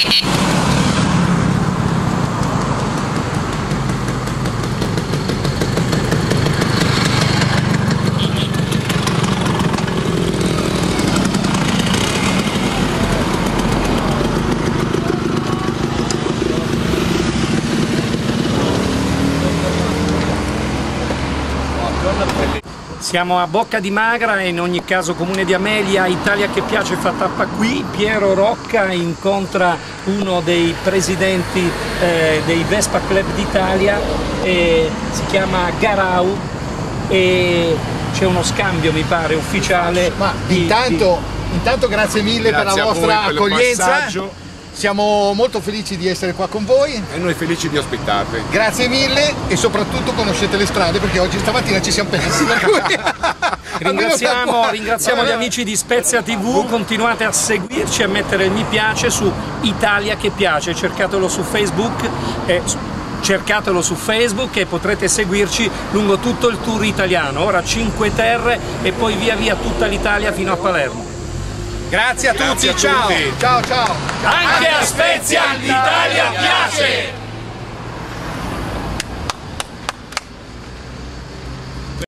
Thank you. Siamo a Bocca di Magra e in ogni caso comune di Amelia, Italia che piace fa tappa qui, Piero Rocca incontra uno dei presidenti eh, dei Vespa Club d'Italia, eh, si chiama Garau e c'è uno scambio mi pare ufficiale. Ma di, intanto, di... intanto, grazie mille grazie per la vostra per accoglienza. Siamo molto felici di essere qua con voi. E noi felici di ospitarvi. Grazie mille e soprattutto conoscete le strade perché oggi stamattina ci siamo persi. ringraziamo, ringraziamo gli amici di Spezia TV, continuate a seguirci e a mettere il mi piace su Italia che piace, cercatelo su Facebook. Eh, cercatelo su Facebook e potrete seguirci lungo tutto il tour italiano, ora 5 terre e poi via via tutta l'Italia fino a Palermo. Grazie a tutti, Grazie a tutti. ciao. Ciao ciao. Anche a Spezia l'Italia piace.